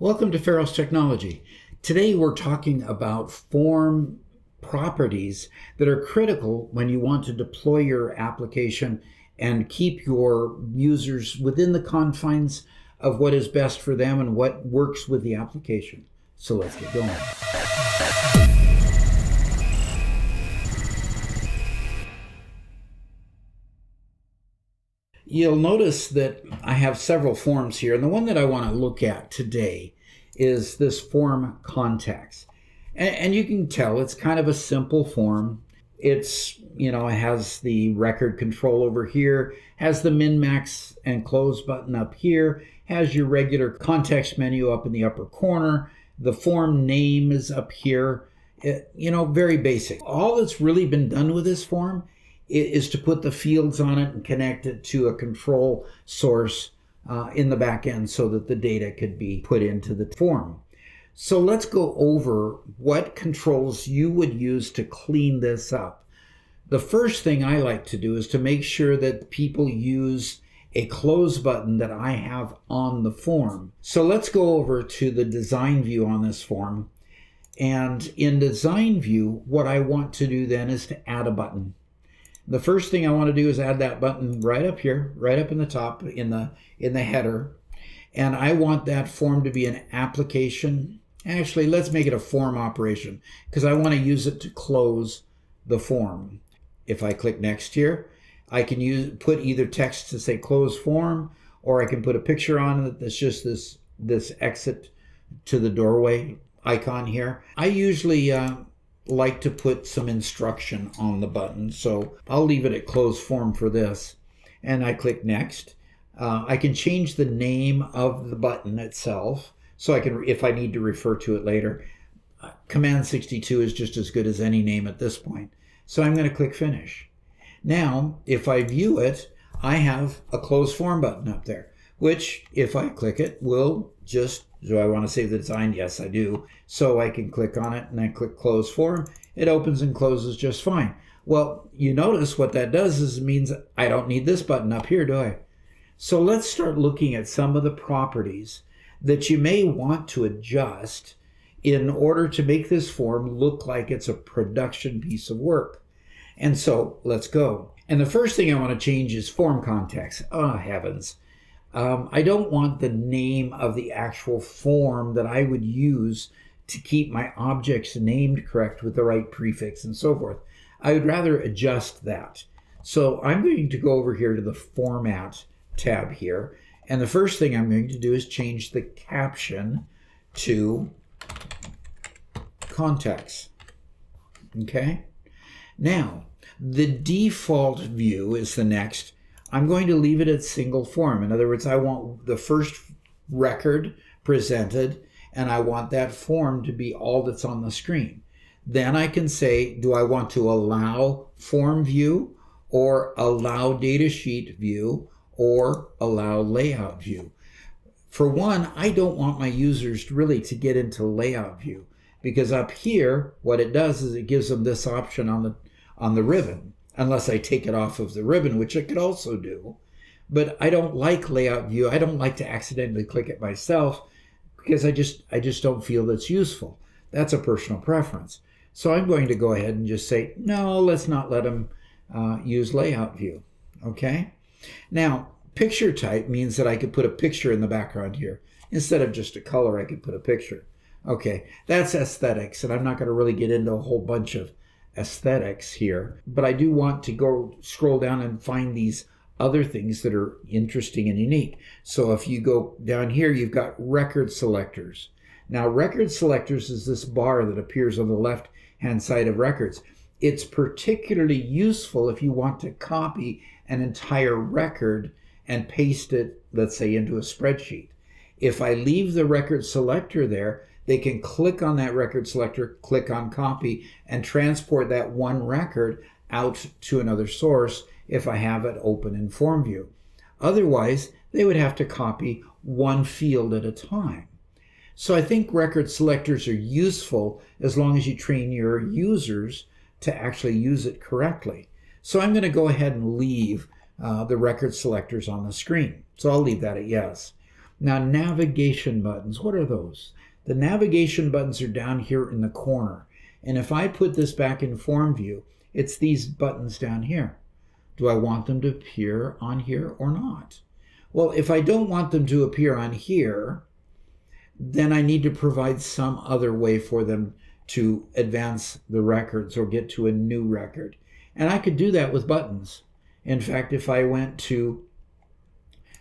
Welcome to Pharos Technology. Today we're talking about form properties that are critical when you want to deploy your application and keep your users within the confines of what is best for them and what works with the application. So let's get going. You'll notice that I have several forms here, and the one that I want to look at today is this form contacts. And, and, you can tell it's kind of a simple form. It's, you know, it has the record control over here, has the min, max, and close button up here, has your regular context menu up in the upper corner. The form name is up here. It, you know, very basic. All that's really been done with this form is to put the fields on it and connect it to a control source uh, in the back end so that the data could be put into the form. So let's go over what controls you would use to clean this up. The first thing I like to do is to make sure that people use a close button that I have on the form. So let's go over to the design view on this form. And in design view, what I want to do then is to add a button the first thing I want to do is add that button right up here, right up in the top in the in the header. And I want that form to be an application. Actually, let's make it a form operation because I want to use it to close the form. If I click next here, I can use put either text to say close form or I can put a picture on it that's just this this exit to the doorway icon here. I usually uh, like to put some instruction on the button. So I'll leave it at closed form for this. And I click next. Uh, I can change the name of the button itself. So I can, if I need to refer to it later, Command 62 is just as good as any name at this point. So I'm going to click finish. Now, if I view it, I have a close form button up there, which if I click it will just do I want to save the design? Yes, I do. So I can click on it and then click close form. It opens and closes just fine. Well, you notice what that does is it means I don't need this button up here, do I? So let's start looking at some of the properties that you may want to adjust in order to make this form look like it's a production piece of work. And so let's go. And the first thing I want to change is form contacts. Oh, heavens. Um, I don't want the name of the actual form that I would use to keep my objects named correct with the right prefix and so forth. I would rather adjust that. So I'm going to go over here to the Format tab here. And the first thing I'm going to do is change the caption to contacts. Okay? Now, the default view is the next I'm going to leave it at single form. In other words, I want the first record presented and I want that form to be all that's on the screen. Then I can say, do I want to allow form view or allow datasheet view or allow layout view? For one, I don't want my users really to get into layout view because up here, what it does is it gives them this option on the on the ribbon unless I take it off of the ribbon, which I could also do. But I don't like layout view. I don't like to accidentally click it myself because I just I just don't feel that's useful. That's a personal preference. So I'm going to go ahead and just say, no, let's not let them uh, use layout view. Okay. Now, picture type means that I could put a picture in the background here. Instead of just a color, I could put a picture. Okay, that's aesthetics, and I'm not going to really get into a whole bunch of aesthetics here, but I do want to go scroll down and find these other things that are interesting and unique. So if you go down here, you've got record selectors. Now, record selectors is this bar that appears on the left hand side of records. It's particularly useful if you want to copy an entire record and paste it, let's say, into a spreadsheet. If I leave the record selector there, they can click on that record selector, click on copy, and transport that one record out to another source if I have it open in form view. Otherwise, they would have to copy one field at a time. So I think record selectors are useful as long as you train your users to actually use it correctly. So I'm going to go ahead and leave uh, the record selectors on the screen. So I'll leave that at yes. Now, navigation buttons, what are those? The navigation buttons are down here in the corner. And if I put this back in form view, it's these buttons down here. Do I want them to appear on here or not? Well, if I don't want them to appear on here, then I need to provide some other way for them to advance the records or get to a new record. And I could do that with buttons. In fact, if I went to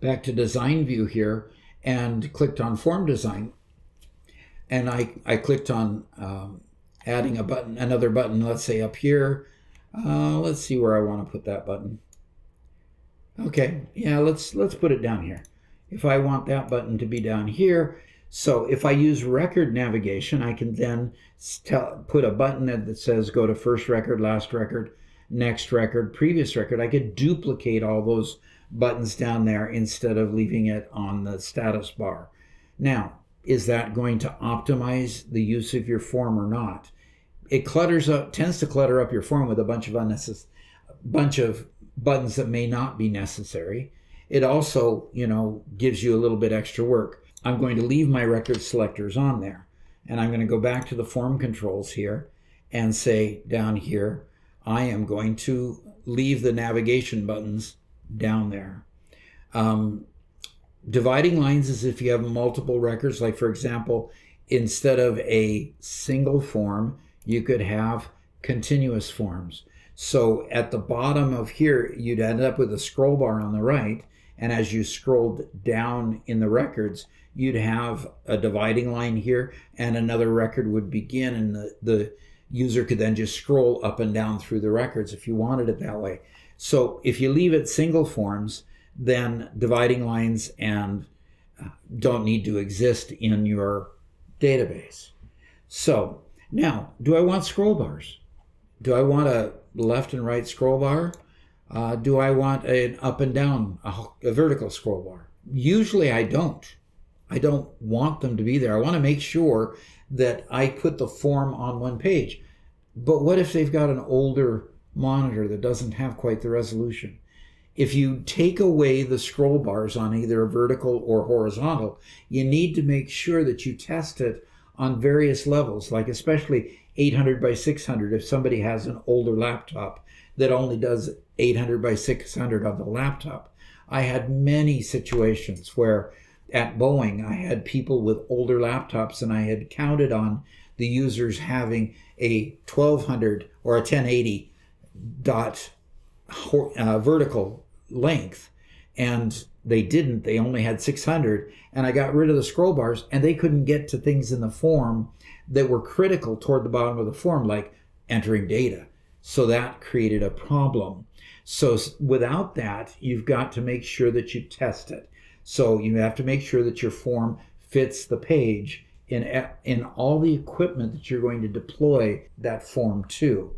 back to design view here and clicked on form design, and I, I clicked on um, adding a button, another button, let's say up here. Uh, let's see where I want to put that button. Okay, yeah, let's let's put it down here. If I want that button to be down here, so if I use record navigation, I can then tell, put a button that says go to first record, last record, next record, previous record. I could duplicate all those buttons down there instead of leaving it on the status bar. Now, is that going to optimize the use of your form or not? It clutters up, tends to clutter up your form with a bunch of unnecessary, bunch of buttons that may not be necessary. It also, you know, gives you a little bit extra work. I'm going to leave my record selectors on there. And I'm going to go back to the form controls here and say down here, I am going to leave the navigation buttons down there. Um, dividing lines is if you have multiple records, like for example, instead of a single form, you could have continuous forms. So at the bottom of here, you'd end up with a scroll bar on the right. And as you scrolled down in the records, you'd have a dividing line here and another record would begin and the, the user could then just scroll up and down through the records if you wanted it that way. So if you leave it single forms, then dividing lines and uh, don't need to exist in your database. So now, do I want scroll bars? Do I want a left and right scroll bar? Uh, do I want an up and down, a, a vertical scroll bar? Usually I don't. I don't want them to be there. I want to make sure that I put the form on one page. But what if they've got an older monitor that doesn't have quite the resolution? If you take away the scroll bars on either vertical or horizontal, you need to make sure that you test it on various levels, like especially 800 by 600 if somebody has an older laptop that only does 800 by 600 on the laptop. I had many situations where at Boeing, I had people with older laptops, and I had counted on the users having a 1200 or a 1080 dot uh, vertical length, and they didn't. They only had 600, and I got rid of the scroll bars, and they couldn't get to things in the form that were critical toward the bottom of the form, like entering data. So that created a problem. So without that, you've got to make sure that you test it. So you have to make sure that your form fits the page in, in all the equipment that you're going to deploy that form to.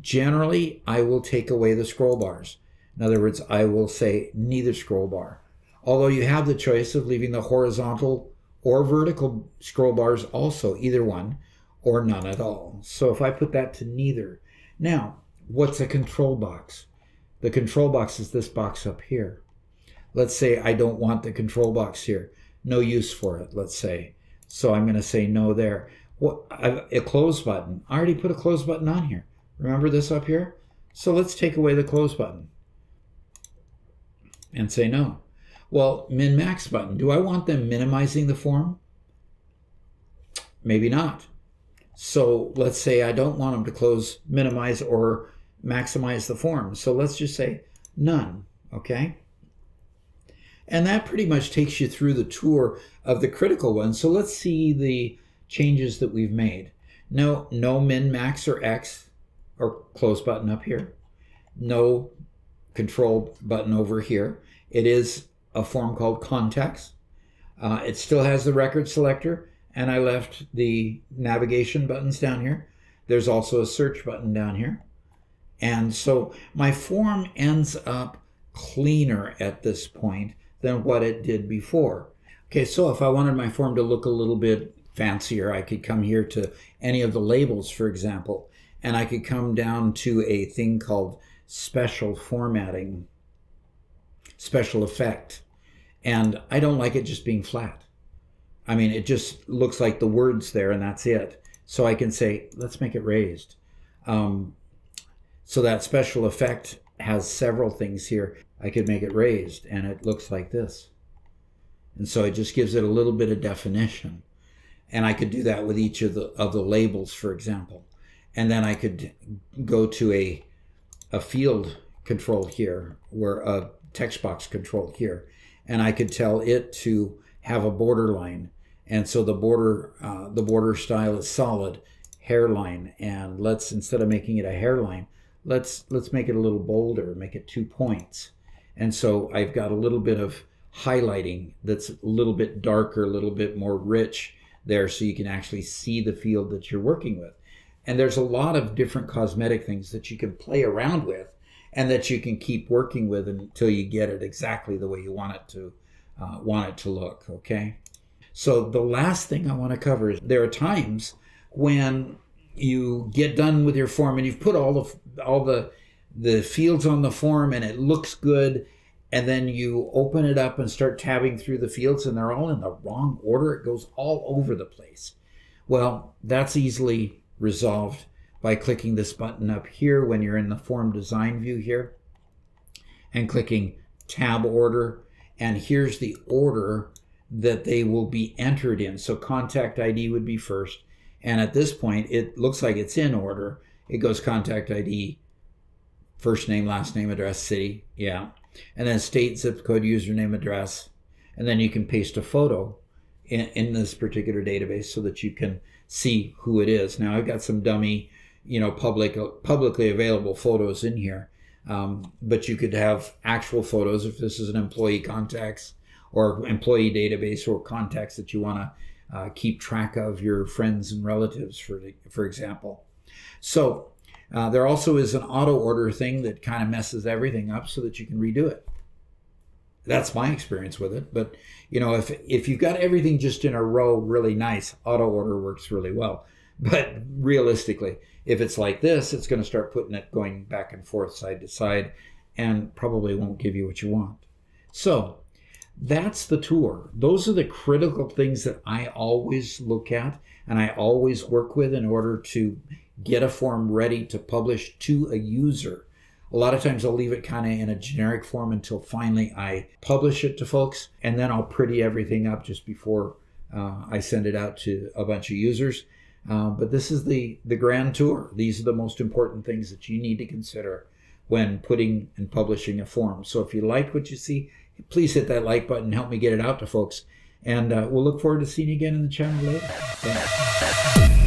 Generally, I will take away the scroll bars. In other words, I will say neither scroll bar. Although you have the choice of leaving the horizontal or vertical scroll bars also, either one, or none at all. So if I put that to neither. Now, what's a control box? The control box is this box up here. Let's say I don't want the control box here. No use for it, let's say. So I'm going to say no there. What a close button. I already put a close button on here. Remember this up here? So let's take away the close button and say no. Well, min max button. Do I want them minimizing the form? Maybe not. So let's say I don't want them to close, minimize, or maximize the form. So let's just say none, okay? And that pretty much takes you through the tour of the critical ones. So let's see the changes that we've made. No, no min, max, or X, or close button up here. No control button over here. It is a form called contacts. Uh, it still has the record selector, and I left the navigation buttons down here. There's also a search button down here. And so my form ends up cleaner at this point than what it did before. Okay, so if I wanted my form to look a little bit fancier, I could come here to any of the labels, for example, and I could come down to a thing called special formatting, special effect. And I don't like it just being flat. I mean, it just looks like the words there and that's it. So I can say, let's make it raised. Um, so that special effect has several things here. I could make it raised and it looks like this. And so it just gives it a little bit of definition. And I could do that with each of the of the labels, for example. And then I could go to a a field control here, where a text box control here, and I could tell it to have a border line. And so the border uh, the border style is solid hairline. And let's instead of making it a hairline, let's let's make it a little bolder, make it two points. And so I've got a little bit of highlighting that's a little bit darker, a little bit more rich there so you can actually see the field that you're working with. And there's a lot of different cosmetic things that you can play around with and that you can keep working with until you get it exactly the way you want it to uh, want it to look. Okay. So the last thing I want to cover is there are times when you get done with your form and you've put all the all the the fields on the form and it looks good and then you open it up and start tabbing through the fields and they're all in the wrong order it goes all over the place well that's easily resolved by clicking this button up here when you're in the form design view here and clicking tab order. And here's the order that they will be entered in. So contact ID would be first. And at this point it looks like it's in order. It goes contact ID first name last name address city. Yeah. And then state zip code username address. And then you can paste a photo in, in this particular database so that you can see who it is. Now I've got some dummy, you know, public publicly available photos in here, um, but you could have actual photos if this is an employee contacts or employee database or contacts that you want to uh, keep track of your friends and relatives, for for example. So uh, there also is an auto order thing that kind of messes everything up so that you can redo it. That's my experience with it. But you know, if if you've got everything just in a row really nice, auto order works really well. But realistically, if it's like this, it's going to start putting it going back and forth side to side and probably won't give you what you want. So that's the tour. Those are the critical things that I always look at and I always work with in order to get a form ready to publish to a user. A lot of times I'll leave it kind of in a generic form until finally I publish it to folks, and then I'll pretty everything up just before uh, I send it out to a bunch of users. Uh, but this is the the grand tour. These are the most important things that you need to consider when putting and publishing a form. So if you like what you see, please hit that like button, help me get it out to folks, and uh, we'll look forward to seeing you again in the channel later. Thanks.